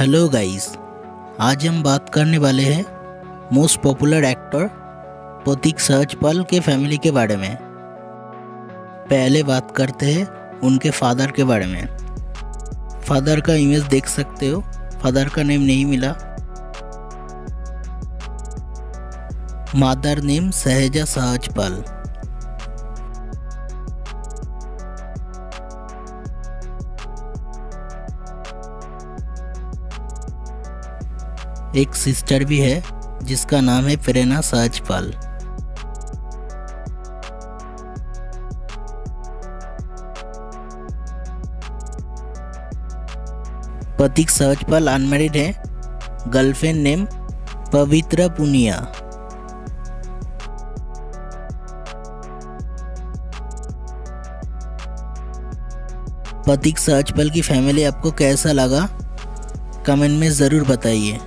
Hello guys आज हम बात करने वाले हैं most popular actor Prateek Sahajpal के फैमिली के बारे में। पहले बात करते हैं उनके फादर के बारे में। फादर का इमेज देख सकते हो। फादर का नेम नहीं मिला। मादर नेम सहजा सहजपाल। एक सिस्टर भी है, जिसका नाम है प्रेरणा सहजपाल प्रतीक सहजपाल अनमेरिड है। Girlfriend name Pavitra Punia. प्रतीक सहजपाल की फैमिली आपको कैसा लगा? कमेंट में ज़रूर बताइए।